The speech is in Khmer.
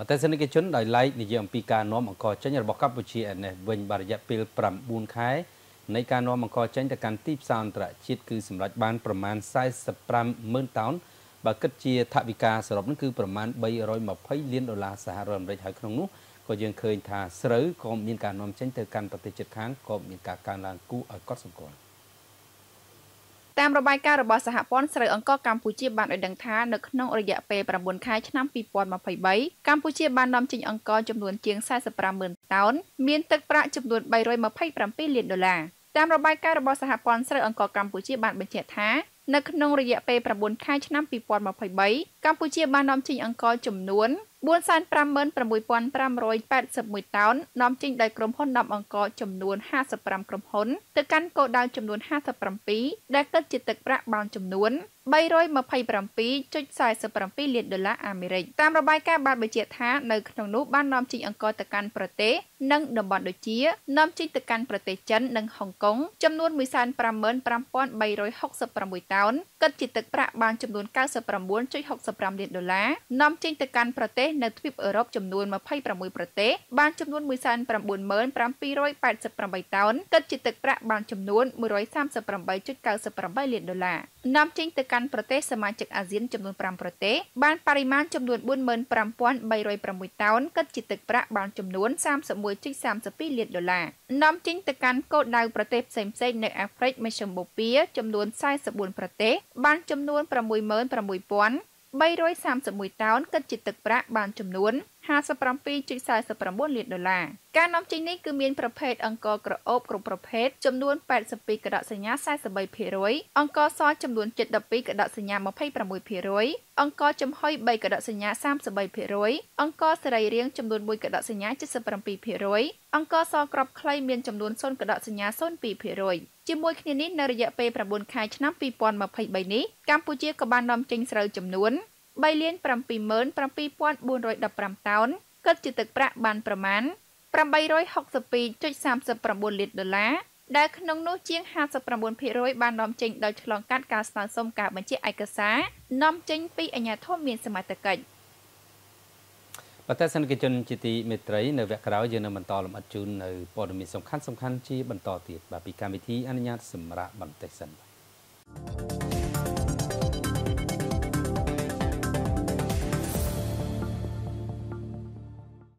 អតិសនិកជនដោយឡែកនិយាយអំពីការនាំអង្គចេញរបស់កម្ពុជាឯនេះវិញបរិយាពេល9ខែនៃការនាំអង្គចេញទៅកាន់ទីផ្សារអន្តរជាតិគឺសម្រេចបានប្រមាណ45ម៉ឺនតោនបើគិតជាថវិកាសរុបនោះគឺប្រមាណ320លានដុល្លារសហរដ្ឋអាមេរិកហើយក្នុងនោះក៏យើងឃើញថាស្រូវក៏មានការនាំចេញទៅកាន់ប្រទេសជិតខាងក៏មានការកើនឡើងគួរឲ្យកត់សម្គាល់ តាមរបាយការណ៍របស់សហព័ន្ធស្រូវអង្ករកម្ពុជាបានឲ្យដឹងថានៅក្នុងរយៈពេល9ខែឆ្នាំ2023កម្ពុជាបាននាំចេញអង្ករចំនួនជាង45ម៉ឺនតោនមានទឹកប្រាក់ចំនួន327លានដុល្លារតាមរបាយការណ៍របស់សហព័ន្ធស្រូវអង្ករកម្ពុជាបានបញ្ជាក់ថានៅក្នុងរយៈពេល9ខែឆ្នាំ2023កម្ពុជាបាននាំចេញអង្ករចំនួន 456,581តោននាំចេញដោយក្រុមហ៊ុនដំអង្ករចំនួន55ក្រុមហ៊ុនទៅកាន់គោលដៅចំនួន57ដែលគិតជាទឹកប្រាក់បានចំនួន 327.47លានដុល្លារអាមេរិកតាមរបាយការណ៍បានបញ្ជាក់ថានៅក្នុងនោះបាននាំចេញអង្ករទៅកាន់ប្រទេសនិងតំបន់ដូចជានាំចេញទៅកាន់ប្រទេសចិននិងហុងកុងចំនួន155,366តោនគិតជាទឹកប្រាក់បានចំនួន99.65លានដុល្លារនាំចេញទៅកាន់ប្រទេសនៅទ្វីបអឺរ៉ុបចំនួន26ប្រទេសបានចំនួន197,788តោនគិតជាទឹកប្រាក់បានចំនួន138.98លានដុល្លារនាំចេញទៅកាន់ប្រទេសសមាជិកអាស៊ានចំនួន5ប្រទេសបានបរិមាណចំនួន45,306តោនគិតជាទឹកប្រាក់បានចំនួន31.32លានដុល្លារនាំចេញទៅកាន់គោលដៅប្រទេសផ្សេងៗនៅអាហ្វ្រិកមជ្ឈិមបូព៌ាចំនួន44ប្រទេសបានចំនួន66,000 331តោនគិតជាទឹកប្រាក់បានចំនួន57.49លានដុល្លារការនាំចេញនេះគឺមានប្រភេទអង្គរក្រអូបគ្រប់ប្រភេទចំនួន82កដកសញ្ញា43%អង្គរសចំនួន72កដកសញ្ញា26%អង្គរចំហុយ3កដកសញ្ញា33%អង្គរសរីរាង្គចំនួន1កដកសញ្ញា77%អង្គរសក្របខ្លីមានចំនួន0កដកសញ្ញា0.2%ជាមួយគ្នានេះនៅរយៈពេល9ខែឆ្នាំ2023នេះកម្ពុជាក៏បាននាំចេញស្រូវចំនួន 3លាន77,415តោនគិតជាទឹកប្រាក់បានប្រមាណ862.39លានដុល្លារដែលក្នុងនោះជាង59%បាននាំចេញដោយឆ្លងកាត់ការស្នើសុំការបញ្ជាឯកសារនាំចេញពីអាជ្ញាធរមានសមត្ថកិច្ចបតេសិនកិជនជាទីមេត្រីនៅវគ្គក្រោយយើងនឹងបន្តលម្អិតជូននៅព័ត៌មានសំខាន់សំខាន់ជាបន្តទៀតបាទពីកម្មវិធីអនុញ្ញាតសម្រាប់បន្តិចសិន